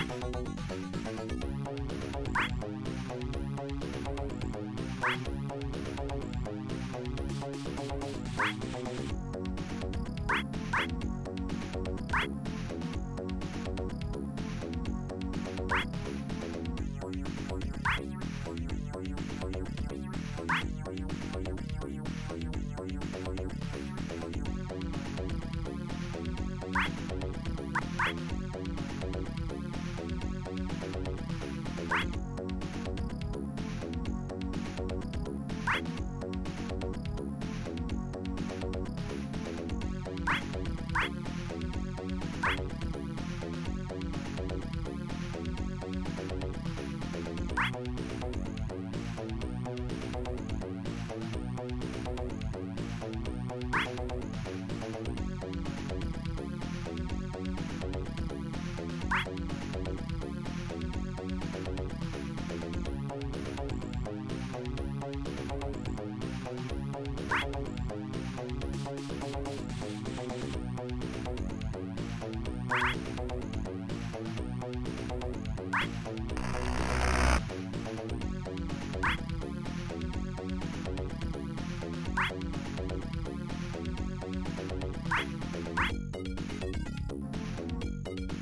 Ha ha ha!